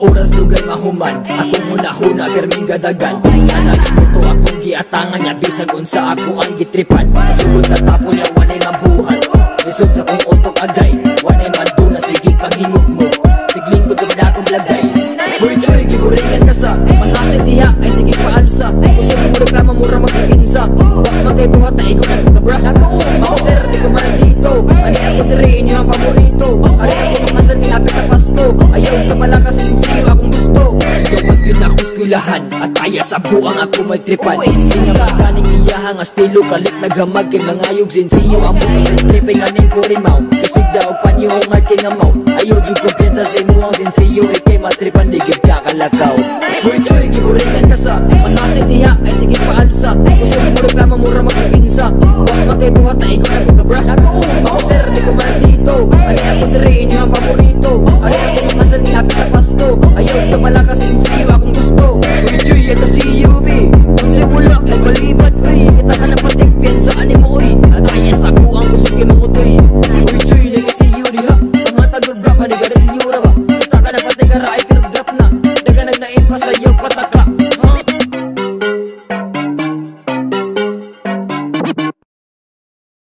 Oras lugar mahuman Akong huna-huna perming gadagan. Anagin mo to akong giatangan niya Bisag unsa ako ang gitripan. Sugod sa tapo niya walay mabuhan. Lisod sa kong utok agay Walay mando na sige paghingot mo. Sigling ko tubad akong lagay. Boy choy, giburingan ka sa Mangasig diha ay sige paalsa. Kusog mo reklama mura magkakinsa Wag magkay buhat na ikaw nagtabra Ako, skulahan At kaya sa buang ako magtripan Hindi nga maganing iyahang estilo Kalit naghamag kay mangayog sinsiyo Ang mga tripping aning kurimaw Isig daw panyo ang aking amaw Ayaw jud kumpiyansa sa imo ang sinsiyo Ikay matripan di gid kakalakaw Boy choy giburingan ka sa Manhasin diha ay sige paalsa